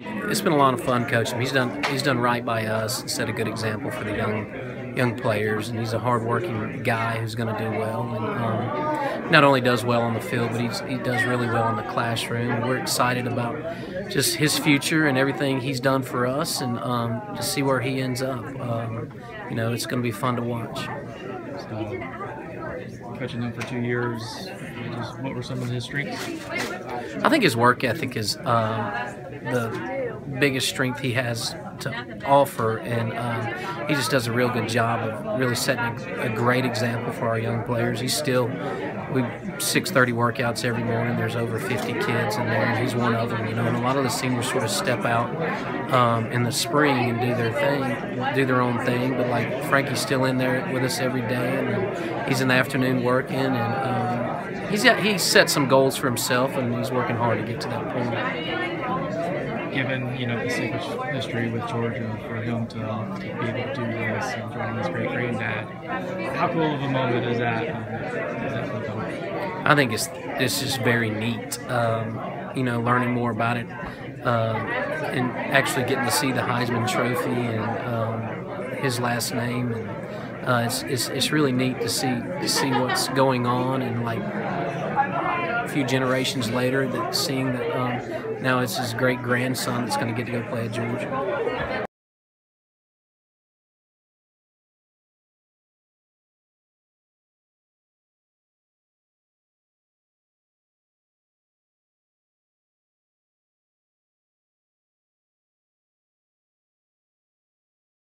It's been a lot of fun coaching. He's done he's done right by us and set a good example for the young young players. And he's a hardworking guy who's going to do well. And um, not only does well on the field, but he's, he does really well in the classroom. We're excited about just his future and everything he's done for us, and um, to see where he ends up. Um, you know, it's going to be fun to watch. So, coaching him for two years, what were some of his strengths? I think his work ethic is um, the biggest strength he has to offer, and um, he just does a real good job of really setting a, a, great example for our young players. He's still we 6:30 workouts every morning. There's over 50 kids in there, and he's one of them. You know, and a lot of the seniors sort of step out um, in the spring and do their thing, do their own thing. But like Frankie's still in there with us every day, and he's in the afternoon working, and um, he's got, he set some goals for himself, and he's working hard to get to that point given you know the secret history with Georgia, for him to, be able to do this and join his great granddad, how cool of a moment is that? Um, is that I think it's it's just very neat. Um, you know, learning more about it uh, and actually getting to see the Heisman Trophy and um, his last name. And, uh, it's, it's, it's really neat to see to see what's going on and like few generations later that seeing that um, now it's his great grandson that's going to get to go play at Georgia.